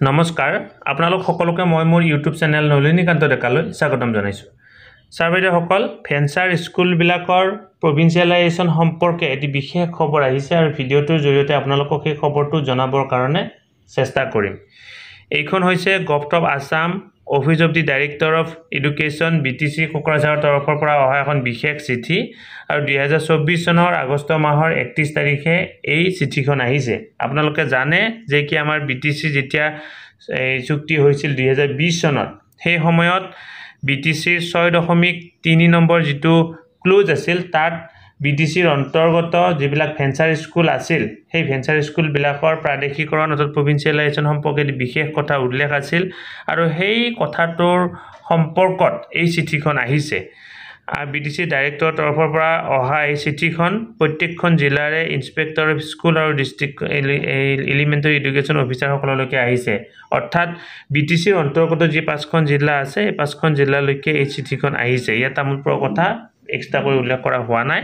নমস্কাৰ আপোনালোক সকলোকে মই মোৰ ইউটিউব চেনেল নলিনীকান্ত ডেকালৈ স্বাগতম জনাইছোঁ। ছাৰ বাইদেউসকল ভেঞ্চাৰ স্কুলবিলাকৰ প্ৰভিঞ্চিয়েলাইজেশ্যন সম্পৰ্কে এটি বিশেষ খবৰ আহিছে আৰু ভিডিঅ'টোৰ জৰিয়তে আপোনালোকক সেই খবৰটো জনাবৰ কাৰণে চেষ্টা কৰিম। এইখন হৈছে government of Assam office of the director of education B T C কোকৰাঝাৰৰ তৰফৰ পৰা অহা এখন বিশেষ চিঠি আৰু দুহেজাৰ চৌব্বিছ চনৰ আগষ্ট মাহৰ একত্ৰিছ তাৰিখে এই চিঠিখন আহিছে। আপোনালোকে জানে যে কি আমাৰ বি টি চি যেতিয়া এই চুক্তি হৈছিল দুহেজাৰ বিছ চনত সেই সময়ত বি টি চিৰ ছয় দশমিক তিনি নম্বৰ যিটো ক্ল'জ আছিল তাত বি টি চিৰ অন্তৰ্গত যিবিলাক ভেঞ্চাৰ স্কুল আছিল সেই ভেঞ্চাৰ স্কুলবিলাকৰ প্ৰাদেশিকৰণ অৰ্থাৎ প্ৰভিঞ্চিয়েলাইজেশ্যন সম্পৰ্কে বিশেষ কথা উল্লেখ আছিল আৰু সেই কথাটোৰ সম্পৰ্কত এই চিঠিখন আহিছে। বি টি চি ডাইৰেক্টৰৰ তৰফৰ পৰা অহা এই চিঠিখন প্ৰত্যেকখন জিলাৰে ইনস্পেক্টৰ অফ স্কুল আৰু ডিষ্ট্ৰিক্ট এলিমেণ্টেৰী এডুকেশ্যন অফিচাৰসকললৈকে আহিছে। অৰ্থাৎ বি টি চিৰ অন্তৰ্গত যি পাঁচখন জিলা আছে এই পাঁচখন জিলালৈকে এই চিঠিখন আহিছে। ইয়াত তামোলপুৰৰ কথা এক্সট্ৰাকৈ উল্লেখ কৰা হোৱা নাই।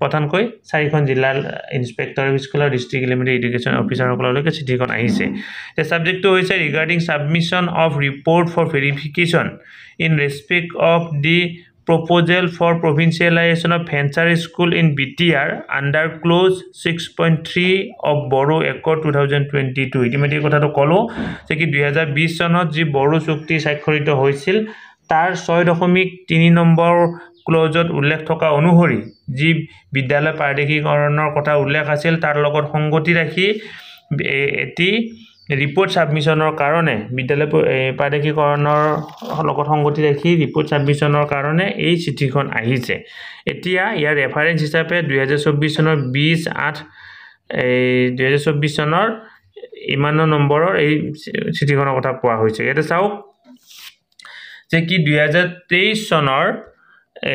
প্ৰধানকৈ চাৰিখন জিলাৰ ইনস্পেক্টৰ অফ স্কুল আৰু ডিষ্ট্ৰিক্ট এলিমেণ্টেৰী এডুকেশ্যন অফিচাৰসকললৈকে চিঠিখন আহিছে। এই ছাবজেক্টটো হৈছে regarding submission of report for verification in respect of the proposal for provincialisation of venture school in B T R under clause six point three of Bodo accord two thousand twenty two ইতিমধ্যে কথাটো ক'লোঁ যে কি দুহেজাৰ বিছ চনত যি বড়ো চুক্তি স্বাক্ষৰিত হৈছিল তাৰ ছয় দশমিক তিনি নম্বৰ ক্লজত উল্লেখ থকা অনুসৰি যি বিদ্যালয় প্ৰাদেশিকৰণৰ কথা উল্লেখ আছিল তাৰ লগত সংগতি ৰাখি এটি ৰিপৰ্ট ছাবমিশ্যনৰ কাৰণে বিদ্যালয় প্ৰাদেশিকৰণৰ লগত সংগতি ৰাখি ৰিপৰ্ট ছাবমিশ্যনৰ কাৰণে এই চিঠিখন আহিছে। এতিয়া ইয়াৰ ৰেফাৰেঞ্চ হিচাপে দুহেজাৰ চৌব্বিছ চনৰ বিছ আঠ এই দুহেজাৰ চৌব্বিছ চনৰ ইমানো নম্বৰৰ এই চিঠিখনৰ কথা কোৱা হৈছে। ইয়াতে চাওক যে কি দুহেজাৰ তেইছ চনৰ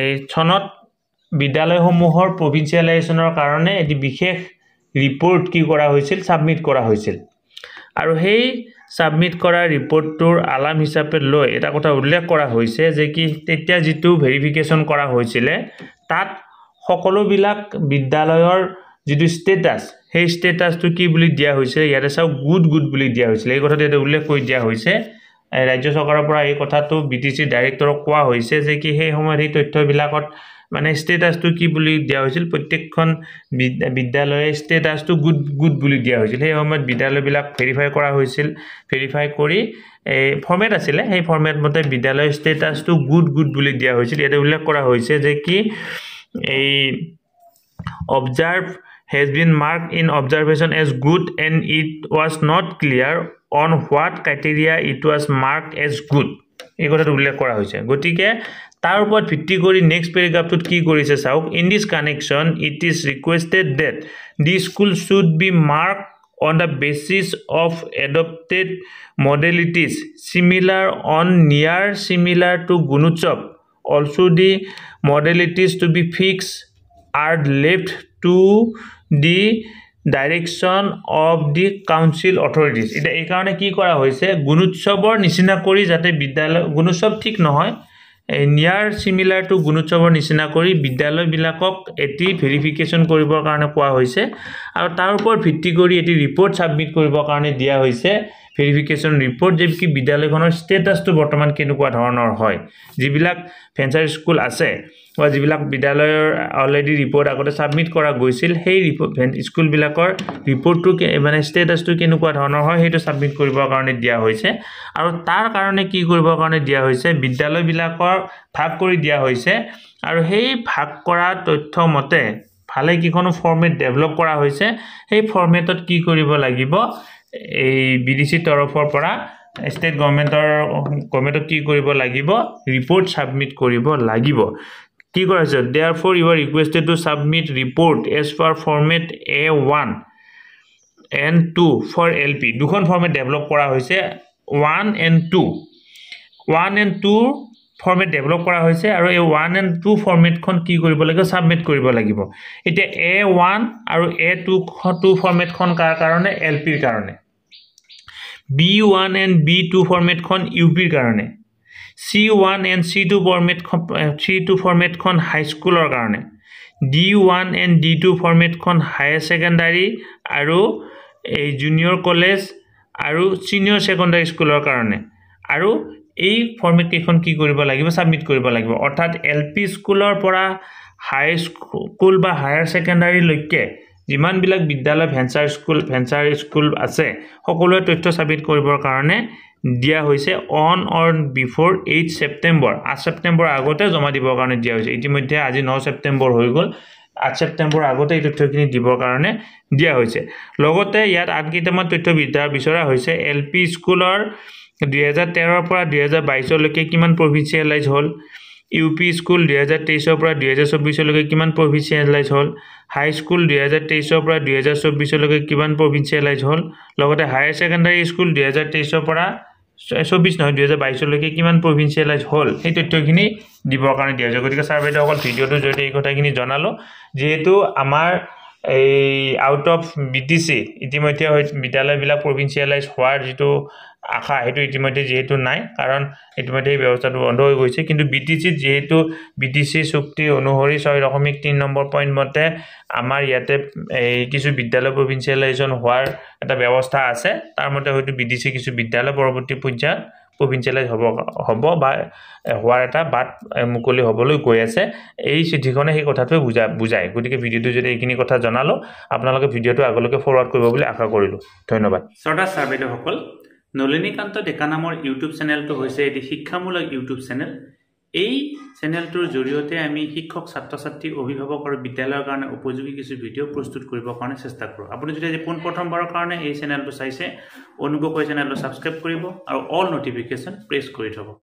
এই চনত বিদ্যালয়সমূহৰ প্ৰভিঞ্চিয়েলাইজেশ্যনৰ কাৰণে এটি বিশেষ ৰিপৰ্ট কি কৰা হৈছিল ছাবমিট কৰা হৈছিল। আৰু সেই ছাবমিট কৰা ৰিপৰ্টটোৰ আলাম হিচাপে লৈ এটা কথা উল্লেখ কৰা হৈছে যে কি তেতিয়া যিটো ভেৰিফিকেশ্যন কৰা হৈছিলে তাত সকলোবিলাক বিদ্যালয়ৰ যিটো ষ্টেটাছ সেই ষ্টেটাছটো কি বুলি দিয়া হৈছিলে ইয়াতে চাওক গুড গুড বুলি দিয়া হৈছিলে। এই কথাটো ইয়াতে উল্লেখ কৰি দিয়া হৈছে। ৰাজ্য চৰকাৰৰ পৰা এই কথাটো বি টি চি ডাইৰেক্টৰক কোৱা হৈছে যে কি সেই সময়ত সেই তথ্যবিলাকত মানে ষ্টেটাছটো কি বুলি দিয়া হৈছিল? প্ৰত্যেকখন বিদ্যালয়ে ষ্টেটাছটো গুড গুড বুলি দিয়া হৈছিল। সেই সময়ত বিদ্যালয়বিলাক ভেৰিফাই কৰা হৈছিল। ভেৰিফাই কৰি এই ফৰ্মেট আছিলে। সেই ফৰ্মেট মতে বিদ্যালয়ৰ ষ্টেটাছটো গুড গুড বুলি দিয়া হৈছিল। ইয়াতে উল্লেখ কৰা হৈছে যে কি এই observe has been mark in observation as good and it was not clear on what criteria it was mark as good এই কথাটো উল্লেখ কৰা হৈছে। গতিকে তাৰ ওপৰত ভিত্তি কৰি নেক্সট পেৰেগ্ৰাফটোত কি কৰিছে চাওক in this connection it is requested that the school should be mark on the basis of adopted modalities similar on near similar to Gunotsav also' the modalities to be fix are left to the direction of the council authorities এতিয়া এইকাৰণে কি কৰা হৈছে? গুণোৎসৱৰ নিচিনা কৰি যাতে বিদ্যালয় গুণোৎসৱ ঠিক নহয় নিয়াৰ চিমিলাৰ টু গুণোৎসৱৰ নিচিনা কৰি বিদ্যালয়বিলাকক এটি ভেৰিফিকেশ্যন কৰিবৰ কাৰণে কোৱা হৈছে। আৰু তাৰ ওপৰত ভিত্তি কৰি এটি ৰিপৰ্ট ছাবমিট কৰিবৰ কাৰণে দিয়া হৈছে। ভেৰিফিকেশ্যন ৰিপৰ্ট যে কি বিদ্যালয়খনৰ ষ্টেটাছটো বৰ্তমান কেনেকুৱা ধৰণৰ হয়। যিবিলাক ভেঞ্চাৰ স্কুল আছে বা যিবিলাক বিদ্যালয়ৰ অলৰেডি ৰিপৰ্ট আগতে ছাবমিট কৰা গৈছিল সেই ৰিপৰ্ট স্কুলবিলাকৰ ৰিপৰ্টটো মানে ষ্টেটাছটো কেনেকুৱা ধৰণৰ হয় সেইটো ছাবমিট কৰিবৰ কাৰণে দিয়া হৈছে। আৰু তাৰ কাৰণে কি কৰিবৰ কাৰণে দিয়া হৈছে বিদ্যালয়বিলাকৰ ভাগ কৰি দিয়া হৈছে। আৰু সেই ভাগ কৰা তথ্য মতে ভালেকেইখনো ফৰ্মেট ডেভেলপ কৰা হৈছে। সেই ফৰ্মেটত কি কৰিব লাগিব এই বি ডি চিৰ তৰফৰ পৰা ষ্টেট গভৰ্ণমেণ্টৰ গভৰ্ণমেণ্টক কি কৰিব লাগিব? ৰিপৰ্ট ছাবমিট কৰিব লাগিব। কি কৰা হৈছে? Therefore you are requested to submit report as per format A one and two for L P দুখন ফৰ্মেট ডেভেলপ কৰা হৈছে। One and two one and tour format develop কৰা হৈছে আৰু এই ওৱান এণ্ড টু ফৰ্মেটখন কি কৰিব লাগিব ছাবমিট কৰিব লাগিব। এতিয়া এ ওৱান আৰু এ টু টু ফৰ্মেটখন কাৰ কাৰণে? এল পিৰ কাৰণে। B one and B two ফৰ্মেটখন U পিৰ কাৰণে। C one and C two ফৰ্মেটখন C two ফৰ্মেটখন হাইস্কুলৰ কাৰণে। D one and D two ফৰ্মেটখন higher secondary আৰু এই জুনিয়ৰ কলেজ আৰু ছিনিয়ৰ ছেকেণ্ডাৰী স্কুলৰ কাৰণে। আৰু এই ফৰ্মেটকেইখন কি কৰিব লাগিব ছাবমিট কৰিব লাগিব। অৰ্থাৎ এল পি স্কুলৰ পৰা হাই স্কুল বা হায়াৰ ছেকেণ্ডাৰীলৈকে যিমানবিলাক বিদ্যালয় ভেঞ্চাৰ স্কুল ভেঞ্চাৰ স্কুল আছে সকলোৱে তথ্য ছাবমিট কৰিবৰ কাৰণে দিয়া হৈছে on or before eight September আঠ ছেপ্টেম্বৰৰ আগতে জমা দিবৰ কাৰণে দিয়া হৈছে। ইতিমধ্যে আজি ন ছেপ্টেম্বৰ হৈ গ'ল। আঠ ছেপ্টেম্বৰৰ আগতে এই তথ্যখিনি দিবৰ কাৰণে দিয়া হৈছে। লগতে ইয়াত আঠকেইটামান তথ্য বিচৰা হৈছে। এল পি স্কুলৰ দুহেজাৰ তেৰৰ পৰা দুহেজাৰ বাইছলৈকে কিমান প্ৰভিঞ্চিয়েলাইজ হ'ল? ইউ পি স্কুল দুহেজাৰ তেইছৰ পৰা দুহেজাৰ চৌবিছলৈকে কিমান প্ৰভিঞ্চিয়েলাইজ হ'ল? হাইস্কুল দুহেজাৰ তেইছৰ পৰা দুহেজাৰ চৌবিছলৈকে কিমান প্ৰভিঞ্চিয়েলাইজ হ'ল? লগতে হায়াৰ ছেকেণ্ডাৰী স্কুল দুহেজাৰ তেইছৰ পৰা চৌবিছ নহয় দুহেজাৰ বাইছলৈকে কিমান প্ৰভিঞ্চিয়েলাইজ হ'ল? সেই তথ্যখিনি দিবৰ কাৰণে দিয়া হৈছে। গতিকে ছাৰ বাইদেউসকল ভিডিঅ'টোৰ জৰিয়তে এই কথাখিনি জনালোঁ। যিহেতু আমাৰ এই out of B T C ইতিমধ্যে বিদ্যালয়বিলাক প্ৰভিঞ্চিয়েলাইজ হোৱাৰ যিটো আশা সেইটো ইতিমধ্যে যিহেতু নাই কাৰণ ইতিমধ্যে এই ব্যৱস্থাটো বন্ধ হৈ গৈছে। কিন্তু বি টি চিত যিহেতু বি টি চি চুক্তি অনুসৰি ছয় দশমিক তিনি নম্বৰ পইণ্ট মতে আমাৰ ইয়াতে এই কিছু বিদ্যালয় প্ৰভিঞ্চিয়েলাইজেশ্যন হোৱাৰ এটা ব্যৱস্থা আছে। তাৰ মতে হয়তো বি টি চি কিছু বিদ্যালয় পৰৱৰ্তী পৰ্যায়ত প্ৰভিঞ্চিয়েলাইজ হ'ব হ'ব বা হোৱাৰ এটা বাট মুকলি হ'বলৈ গৈ আছে। এই চিঠিখনে সেই কথাটোৱে বুজা বুজায়। গতিকে ভিডিঅ'টো যদি এইখিনি কথা জনালোঁ আপোনালোকে ভিডিঅ'টো আগলৈকে ফৰৱাৰ্ড কৰিব বুলি আশা কৰিলোঁ। ধন্যবাদ। শ্ৰদ্ধা ছাৰ বাইদেউসকল নলিনীকান্ত ডেকা নামৰ ইউটিউব চেনেলটো হৈছে এটি শিক্ষামূলক ইউটিউব চেনেল এই চেনেলটোৰ জৰিয়তে আমি শিক্ষক ছাত্ৰ ছাত্ৰী অভিভাৱক আৰু বিদ্যালয়ৰ কাৰণে উপযোগী কিছু ভিডিঅ' প্ৰস্তুত কৰিবৰ কাৰণে চেষ্টা কৰোঁ। আপুনি যদি আজি পোনপ্ৰথমবাৰৰ কাৰণে এই চেনেলটো চাইছে অনুগ্ৰহ কৰি চেনেলটো ছাবস্ক্ৰাইব কৰিব আৰু অল নটিফিকেশ্যন প্ৰেছ কৰি থ'ব।